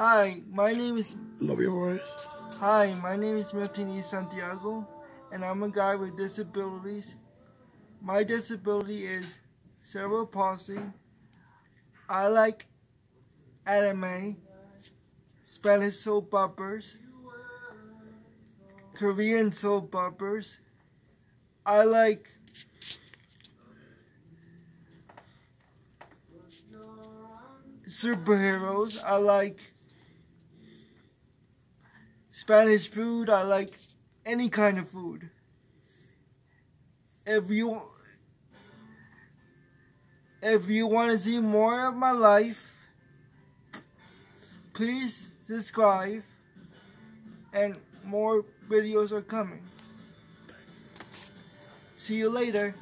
Hi, my name is Love your voice. Hi, my name is Milton E. Santiago, and I'm a guy with disabilities. My disability is cerebral palsy. I like anime, Spanish soap operas, Korean soap operas. I like superheroes. I like Spanish food. I like any kind of food. If you if you want to see more of my life, please subscribe and more videos are coming. See you later.